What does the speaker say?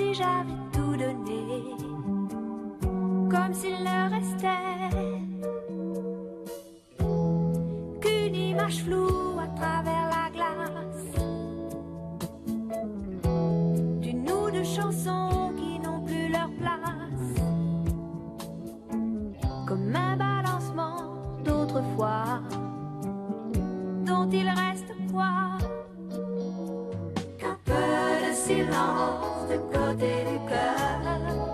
si j'avais tout donné, comme s'il ne restait qu'une image floue à travers la glace. D'une ou deux chansons qui n'ont plus leur place, comme un balancement d'autrefois, dont il reste quoi? Qu'un peu de silence tym krotyka. La, la.